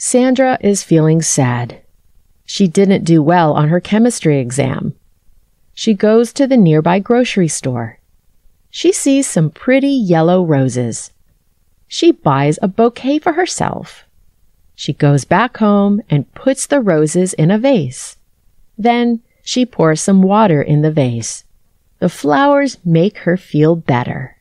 Sandra is feeling sad. She didn't do well on her chemistry exam. She goes to the nearby grocery store. She sees some pretty yellow roses. She buys a bouquet for herself. She goes back home and puts the roses in a vase. Then she pours some water in the vase. The flowers make her feel better.